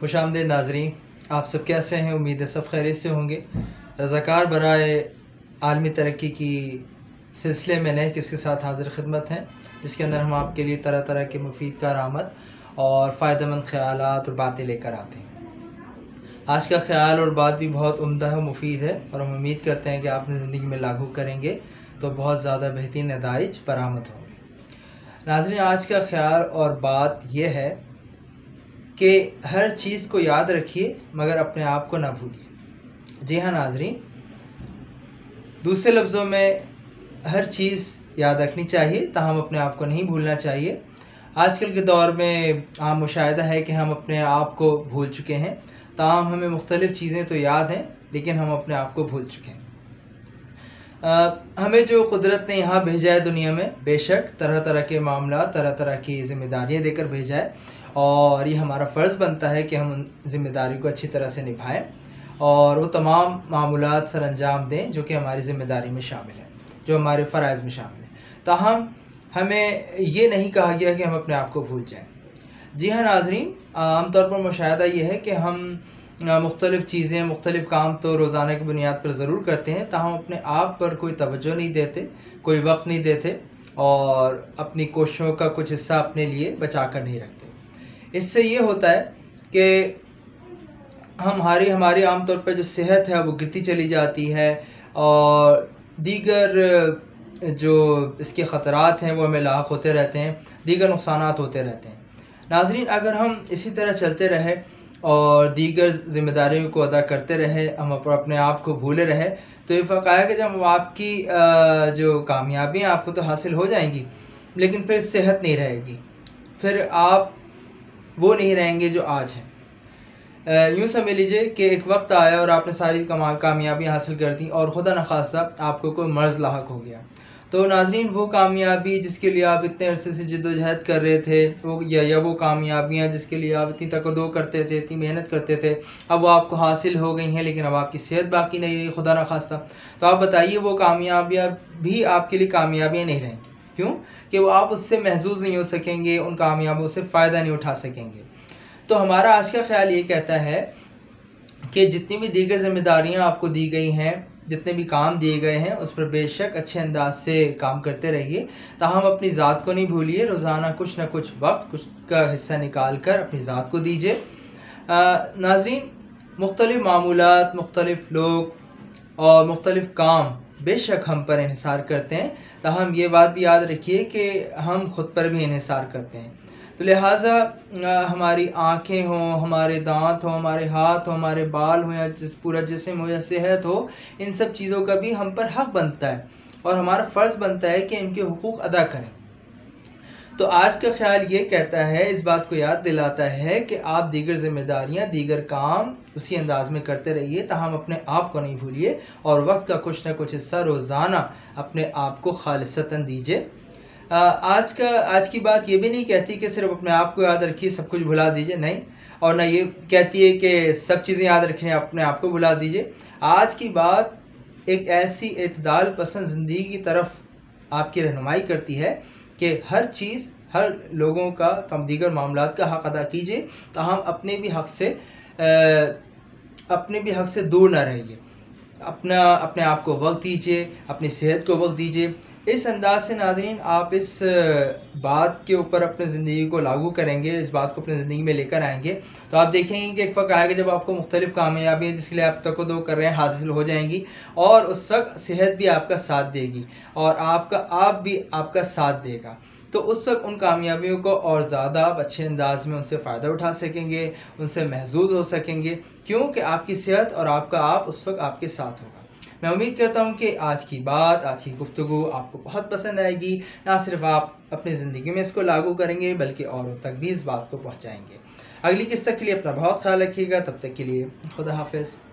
खुश आमदेद नाजरीन, आप सब कैसे हैं? उम्मीद है सब खैरियत से होंगे। रज़ाकार बरए आलमी तरक्की की सिलसिले में नए किसके साथ हाजिर खिदमत हैं, जिसके अंदर हम आपके लिए तरह तरह के मुफीद कारआमद और फ़ायदेमंद ख्याल और बातें लेकर आते हैं। आज का ख्याल और बात भी बहुत उम्दा है, मुफीद है और हम उम्मीद करते हैं कि आपने ज़िंदगी में लागू करेंगे तो बहुत ज़्यादा बेहतरीन नतज बरामद होंगे। नाजरीन, आज का ख्याल और बात यह है कि हर चीज़ को याद रखिए मगर अपने आप को ना भूलिए। जी हाँ नाजरीन दूसरे लफ्ज़ों में हर चीज़ याद रखनी चाहिए ताहम अपने आप को नहीं भूलना चाहिए। आजकल के दौर में आम मुशाह है कि हम अपने आप को भूल चुके हैं। ताहम हमें मुख्तलिफ़ चीज़ें तो याद हैं लेकिन हम अपने आप को भूल चुके हैं। आ, हमें जो कुदरत ने यहाँ भेजा है दुनिया में बेशक तरह तरह के मामला तरह तरह की ज़िम्मेदारियाँ देकर भेजा है। और ये हमारा फ़र्ज़ बनता है कि हम उन ज़िम्मेदारी को अच्छी तरह से निभाएँ और वो तमाम मामूलत सर अंजाम दें जो कि हमारी ज़िम्मेदारी में शामिल है, जो हमारे फ़रज़ में शामिल है। ताहम हमें ये नहीं कहा गया कि हम अपने आप को भूल जाएँ। जी हाँ नाजरीन आमतौर पर मुशाह ये है कि हम मुख्तलिफ़ चीज़ें, मुख्तलिफ़ काम तो रोज़ाना की बुनियाद पर ज़रूर करते हैं ताहम अपने आप पर कोई तवज्जो नहीं देते, कोई वक्त नहीं देते और अपनी कोशिशों का कुछ हिस्सा अपने लिए बचा कर नहीं रखते। इससे ये होता है कि हमारी हमारी आमतौर पर जो सेहत है, वो गिरती चली जाती है और दीगर जो इसके ख़तरात हैं, वो हमें लाक होते रहते हैं, दीगर नुकसान होते रहते हैं। नाजरीन, अगर हम इसी तरह चलते रहे और दीगर ज़िम्मेदारियों को अदा करते रहे, हम अपने आप को भूले रहे तो ये फ़र्क आया कि जब आपकी जो कामयाबियाँ आपको तो हासिल हो जाएँगी, लेकिन फिर सेहत नहीं रहेगी। फिर आप वो नहीं रहेंगे जो आज हैं। यूँ समझ लीजिए कि एक वक्त आया और आपने सारी कामयाबी हासिल कर दी और खुदा न खासा आपको कोई मर्ज़ लाक हो गया। तो नाजरीन वो कामयाबी जिसके लिए आप इतने अरसे से जद्दोजहद कर रहे थे वो या, या वो कामयाबियाँ जिसके लिए आप इतनी तकदो करते थे इतनी मेहनत करते थे अब वो आपको हासिल हो गई हैं लेकिन अब आपकी सेहत बाकी नहीं रही खुदा न खासा तो आप बताइए वो कामयाबियाँ भी आपके लिए कामयाबियाँ नहीं रहेंगी। क्यों? कि वो आप उससे महजूज नहीं हो सकेंगे, उन कामयाबों से फ़ायदा नहीं उठा सकेंगे। तो हमारा आज का ख्याल ये कहता है कि जितनी भी दीगर जिम्मेदारियाँ आपको दी गई हैं, जितने भी काम दिए गए हैं, उस पर बेशक अच्छे अंदाज से काम करते रहिए, ताहम अपनी ज़ात को नहीं भूलिए, रोज़ाना कुछ ना कुछ वक्त, कुछ का हिस्सा निकाल कर अपनी ज़ात को दीजिए। नाजरीन, मुख्तलिफ़ मामूलत, मुख्तलिफ़ लोग और मुख्तलिफ़ काम बेशक हम पर इसार करते हैं तो हम ये बात भी याद रखिए कि हम ख़ुद पर भी इसार करते हैं। तो लिहाजा हमारी आँखें हों, हमारे दांत हों, हमारे हाथ हों, हमारे बाल हों, या जिस, पूरा जिसम हो या सेहत हो, इन सब चीज़ों का भी हम पर हक बनता है। और हमारा फ़र्ज़ बनता है कि इनके हकूक़ अदा करें। तो आज का ख्याल ये कहता है, इस बात को याद दिलाता है कि आप दीगर जिम्मेदारियाँ, दीगर काम उसी अंदाज में करते रहिए, तहम अपने आप को नहीं भूलिए और वक्त का कुछ ना कुछ हिस्सा रोज़ाना अपने आप को खालिसता दीजिए। आज का, आज की बात ये भी नहीं कहती कि सिर्फ़ अपने आप को याद रखिए, सब कुछ भुला दीजिए, नहीं। और ना ये कहती है कि सब चीज़ें याद रखें, अपने आप को भुला दीजिए। आज की बात एक ऐसी अतदाल पसंद ज़िंदगी की तरफ़ आपकी रहनुमाई करती है कि हर चीज़, हर लोगों का तम दीगर मामला का हक़ अदा कीजिए तो हम अपने भी हक़ से अपने भी हक़ से दूर ना रहिए। अपना, अपने आप को वक्त दीजिए, अपनी सेहत को वक्त दीजिए। इस अंदाज से नाजरीन, आप इस बात के ऊपर अपने ज़िंदगी को लागू करेंगे, इस बात को अपनी ज़िंदगी में लेकर आएँगे। तो आप देखेंगे कि एक वक्त आएगा जब आपको मुख्तलिफ़ कामयाबी जिसके लिए आप तक दो कर रहे हैं, हासिल हो जाएँगी और उस वक्त सेहत भी आपका साथ देगी और आपका, आप भी आपका साथ देगा। तो उस वक्त उन कामयाबियों को और ज़्यादा आप अच्छे अंदाज में उनसे फ़ायदा उठा सकेंगे, उनसे महजूज हो सकेंगे, क्योंकि आपकी सेहत और आपका आप उस वक्त आपके साथ होगा। मैं उम्मीद करता हूँ कि आज की बात, आज की गुफ्तु आपको बहुत पसंद आएगी। ना सिर्फ़ आप अपनी ज़िंदगी में इसको लागू करेंगे, बल्कि औरों तक भी इस बात को पहुँचाएँगे। अगली किस्त के लिए अपना बहुत ख्याल रखिएगा। तब तक के लिए खुदा हाफिज़।